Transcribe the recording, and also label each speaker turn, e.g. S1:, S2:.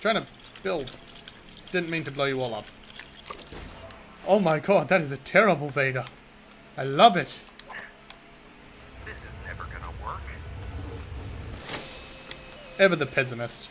S1: trying to build. Didn't mean to blow you all up. Oh my god, that is a terrible Vader. I love it.
S2: This is never gonna work.
S1: Ever the pessimist.